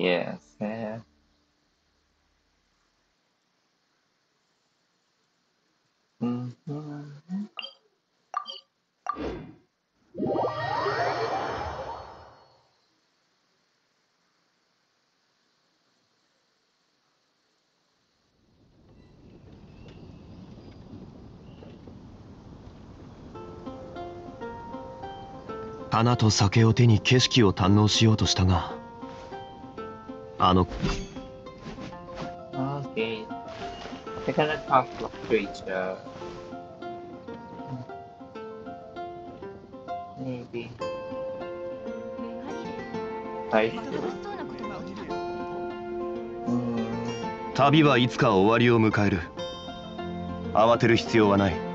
Yes. eh. Mhm. 花と酒を手に景色を堪能しようとしたがあの Okay. They're gonna talk to each other. Maybe. はい。Mm. 旅はいつか終わりを迎える慌てる必要はない